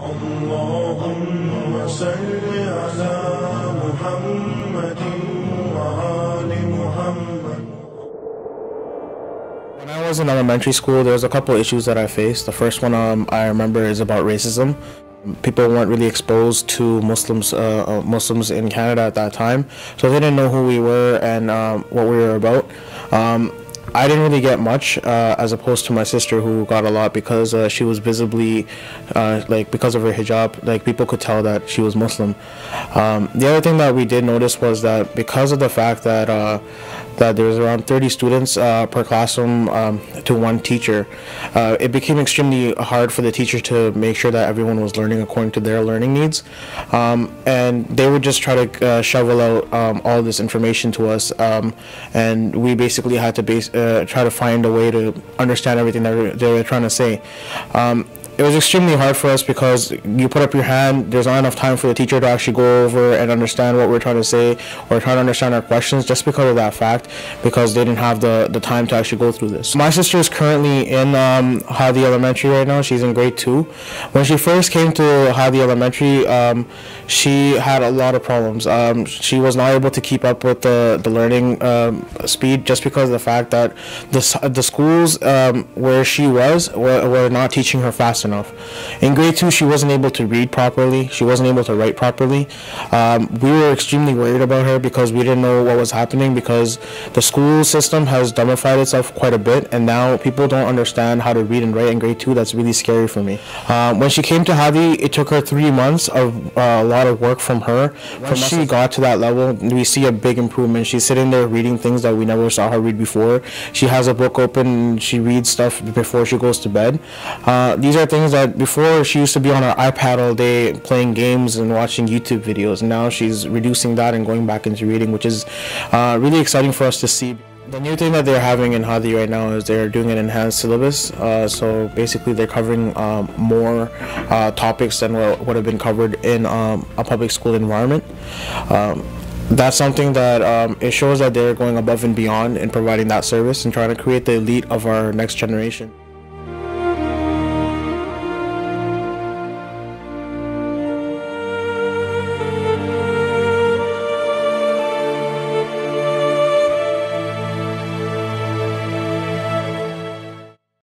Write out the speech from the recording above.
اللهم صل على محمد وآل محمد When I was in elementary school, there was a couple issues that I faced. The first one um, I remember is about racism. People weren't really exposed to Muslims, uh, uh, Muslims in Canada at that time, so they didn't know who we were and um, what we were about. Um, I didn't really get much uh, as opposed to my sister who got a lot because uh, she was visibly uh, like because of her hijab like people could tell that she was Muslim. Um, the other thing that we did notice was that because of the fact that uh, that there was around 30 students uh, per classroom um, to one teacher, uh, it became extremely hard for the teacher to make sure that everyone was learning according to their learning needs. Um, and they would just try to uh, shovel out um, all this information to us. Um, and we basically had to base, uh, try to find a way to understand everything that they were trying to say. It was extremely hard for us because you put up your hand there's not enough time for the teacher to actually go over and understand what we're trying to say or trying to understand our questions just because of that fact because they didn't have the, the time to actually go through this. My sister is currently in um, Haadi Elementary right now. She's in grade two. When she first came to Haadi Elementary um, she had a lot of problems. Um, she was not able to keep up with the, the learning um, speed just because of the fact that the, the schools um, where she was were, were not teaching her fast enough enough. In grade two, she wasn't able to read properly. She wasn't able to write properly. Um, we were extremely worried about her because we didn't know what was happening because the school system has dumbified itself quite a bit, and now people don't understand how to read and write in grade two. That's really scary for me. Um, when she came to Haadi, it took her three months of uh, a lot of work from her. When she got to that level, we see a big improvement. She's sitting there reading things that we never saw her read before. She has a book open. She reads stuff before she goes to bed. Uh, these are things that before she used to be on her iPad all day playing games and watching YouTube videos. Now she's reducing that and going back into reading, which is uh, really exciting for us to see. The new thing that they're having in Haadi right now is they're doing an enhanced syllabus. Uh, so basically, they're covering um, more uh, topics than what would have been covered in um, a public school environment. Um, that's something that um, it shows that they're going above and beyond in providing that service and trying to create the elite of our next generation.